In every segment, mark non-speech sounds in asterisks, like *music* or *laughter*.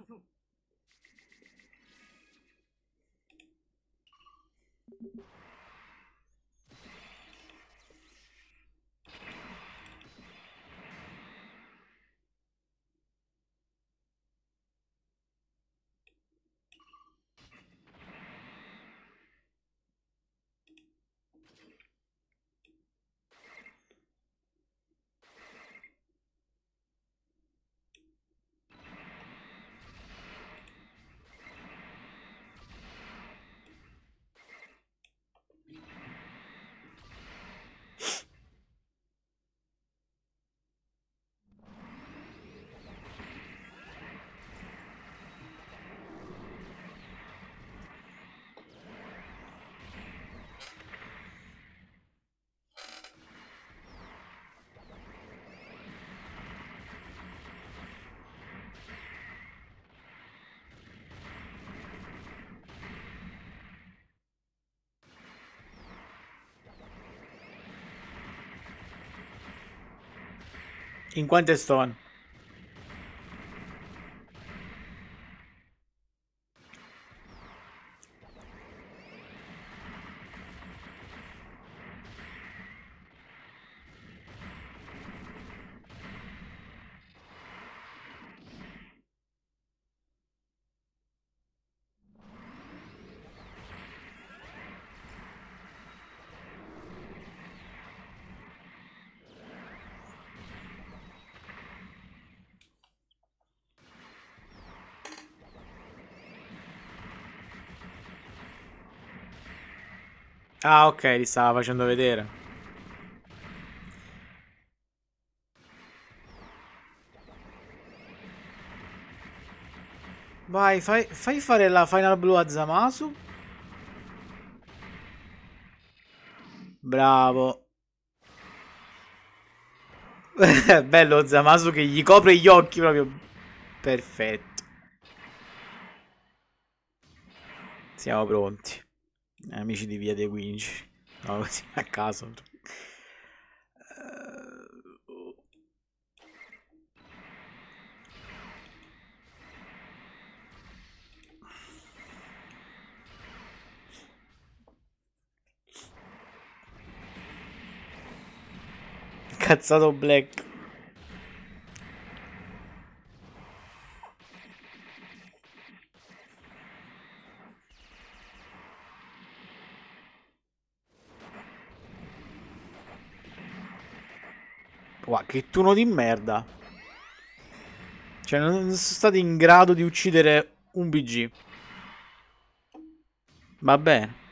있어. In quante stone? Ah, ok, li stava facendo vedere. Vai, fai, fai fare la Final Blue a Zamasu. Bravo. *laughs* Bello Zamasu che gli copre gli occhi proprio. Perfetto. Siamo pronti. Amici di Via dei Quinci. No, *laughs* così a caso. Cazzato Black. Wow, che turno di merda. Cioè, non sono stati in grado di uccidere un BG. Va bene.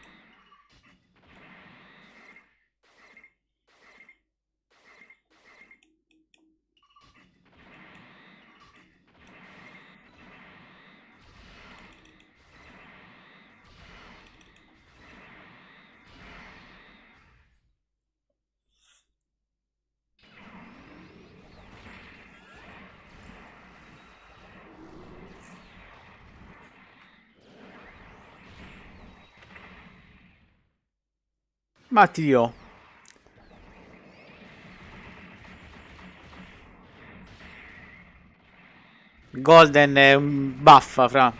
Matti io. Golden è un buffa, fra.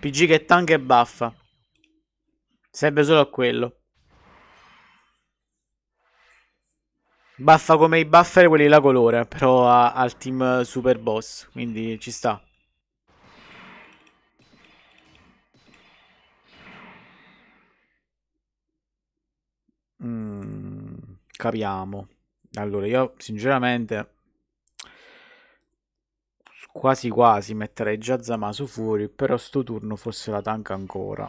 PG che tank e buffa. Serve solo a quello. Buffa come i buffer quelli la colore, però ha, al team super boss, quindi ci sta. Capiamo. Allora, io sinceramente quasi quasi metterei già Zamasu fuori, però sto turno forse la tanca ancora.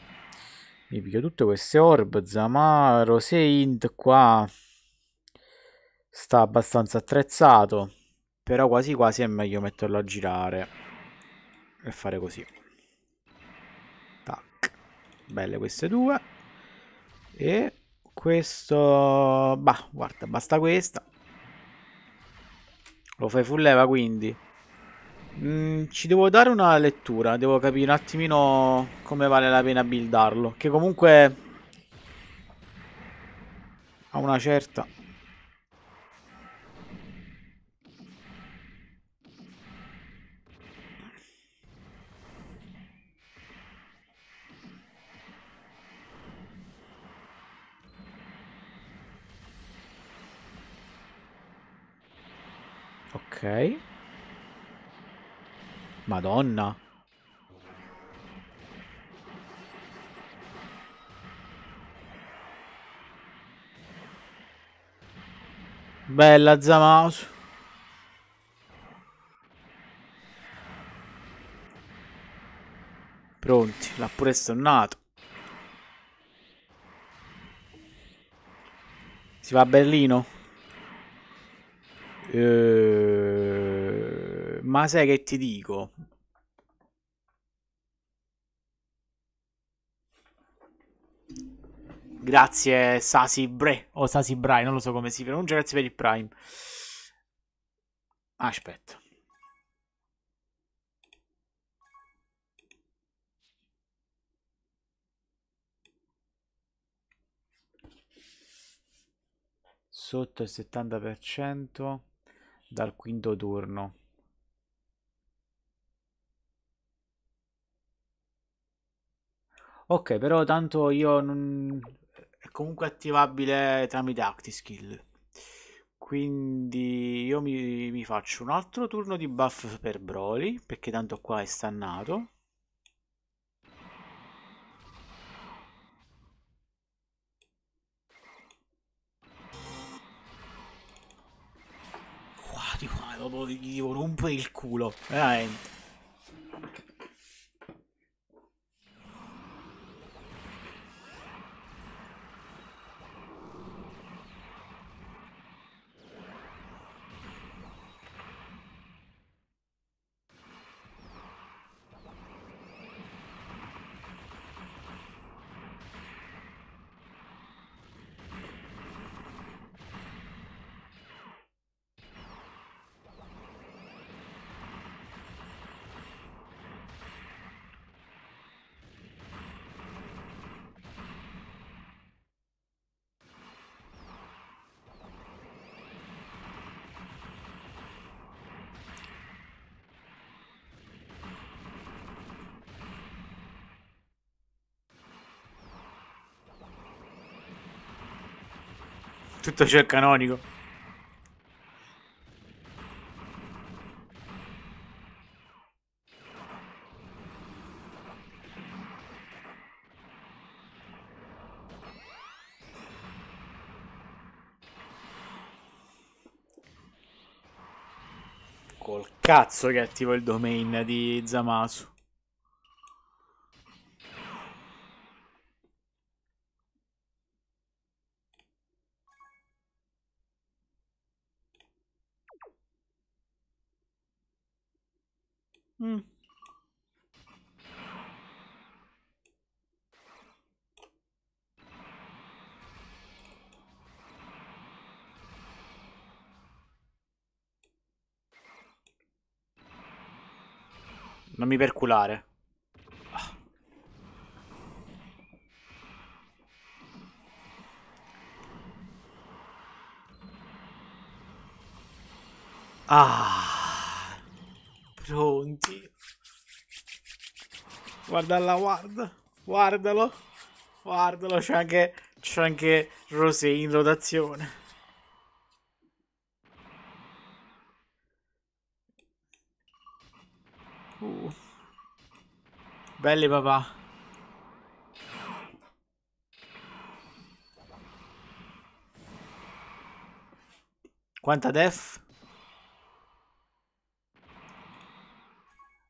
Mi piglio tutte queste orb, Zamaro, Saint qua sta abbastanza attrezzato, però quasi quasi è meglio metterlo a girare e fare così. Tac. Belle queste due. E questo... Bah, guarda, basta questa. Lo fai full leva quindi. Mm, ci devo dare una lettura. Devo capire un attimino come vale la pena buildarlo. Che comunque... Ha una certa... Ok. Madonna. Bella Zamasu. Pronti, l'ha pure stonnato. Si va a Berlino? Uh, ma sai che ti dico? Grazie Sasi Bre o Sasi Brai, non lo so come si pronuncia, grazie per il Prime. Aspetta. Sotto il 70% dal quinto turno. Ok, però tanto io non è comunque attivabile tramite ActiSkill. Quindi io mi, mi faccio un altro turno di buff per Broly, perché tanto qua è stannato. Qua dopo gli devo rompere il culo, veramente. Tutto ciò è canonico. Col cazzo che attivo il domain di Zamasu. Mm. Non mi perculare. Ah. Pronti. Guardala, guarda. Guardalo. Guardalo, c'è anche, c'è anche Rosé in rotazione. Uh. Belli papà. Quanta def?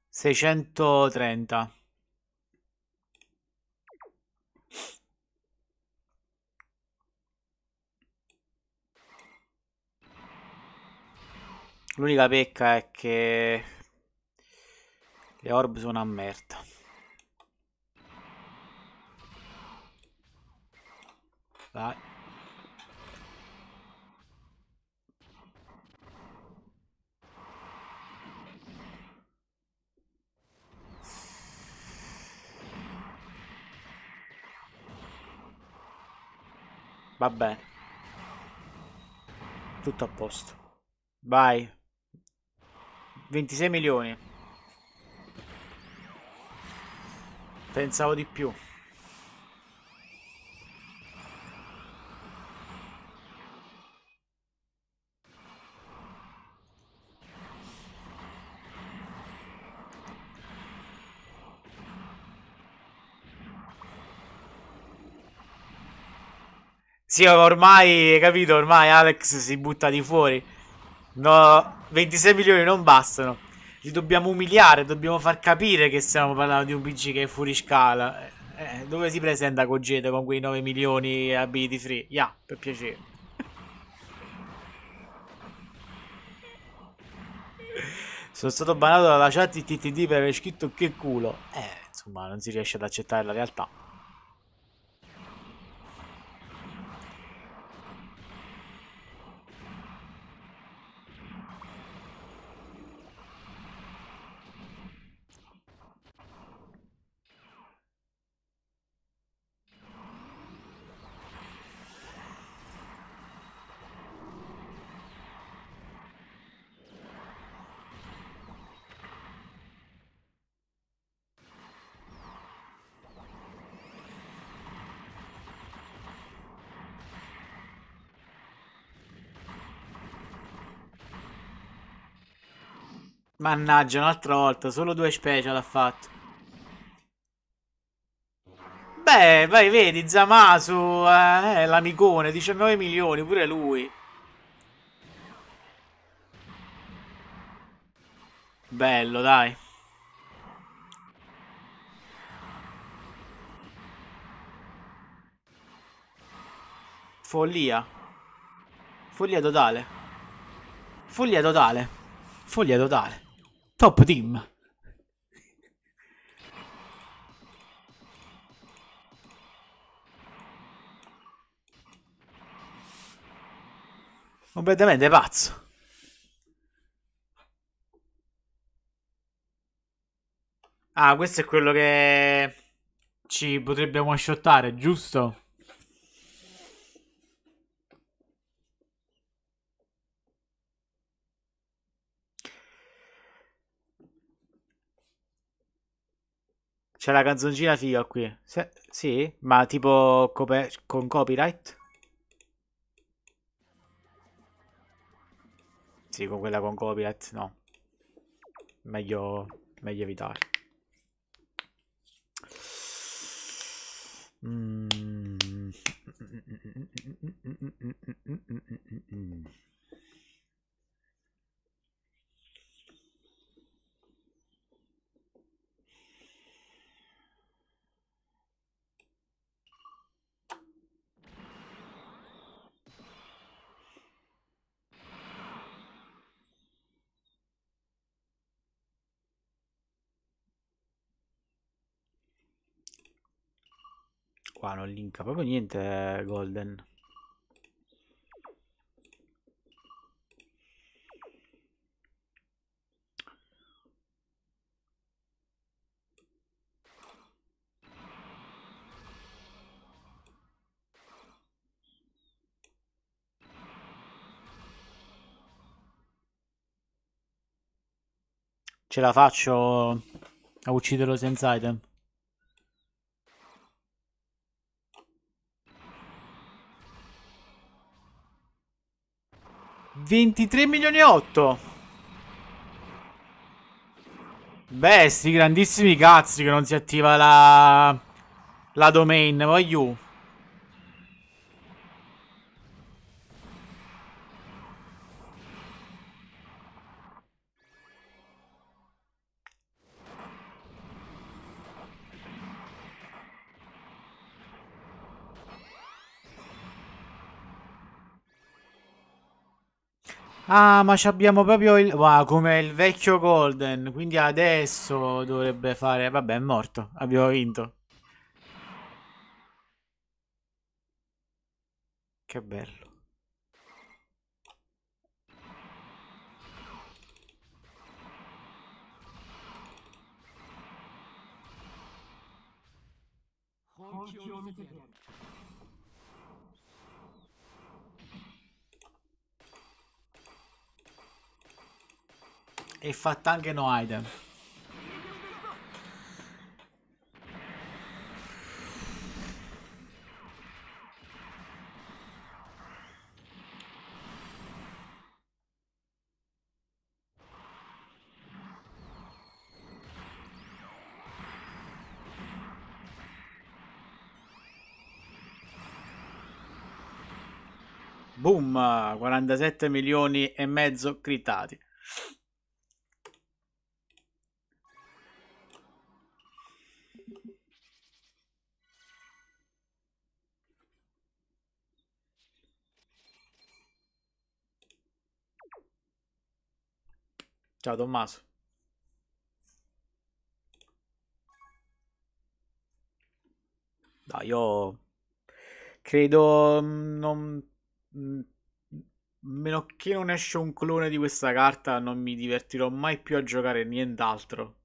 630. L'unica pecca è che le orb sono a merda. Vai. Va. Tutto a posto. Vai. 26 milioni. Pensavo di più. Sì, ormai, capito, ormai Alex si butta di fuori. No, 26 milioni non bastano. Li dobbiamo umiliare, dobbiamo far capire che stiamo parlando di un PC che è fuori scala. Eh, eh dove si presenta Cogete con quei 9 milioni ability free? Ya, yeah, per piacere. *laughs* Sono stato banato dalla chat di TTD per aver scritto che culo. Eh, insomma, non si riesce ad accettare la realtà. Mannaggia, un'altra volta, solo due special ha fatto. Beh, vai, vedi, Zamasu, eh, l'amicone, 19 milioni, pure lui. Bello, dai. Follia. Follia totale. Follia totale. Follia totale. Top team. Completamente pazzo. Ah, questo è quello che ci potrebbe one shottare, giusto? C'è la canzoncina figa qui. Se, sì? Ma tipo con copyright? Sì, con quella con copyright no. Meglio, meglio evitare. Mm. Qua non linka proprio niente eh, Golden. Ce la faccio a ucciderlo senza item. 23 milioni e 8. Beh, sti grandissimi cazzi che non si attiva la... La domain, voglio. Ah, ma abbiamo proprio il... Wow, come il vecchio Golden. Quindi adesso dovrebbe fare... Vabbè, è morto. Abbiamo vinto. Che bello. e fatta anche no item. Boom, 47 milioni e mezzo crittati. Ciao Tommaso. Dai, io credo mm, non mm, meno che non esce un clone di questa carta, non mi divertirò mai più a giocare nient'altro.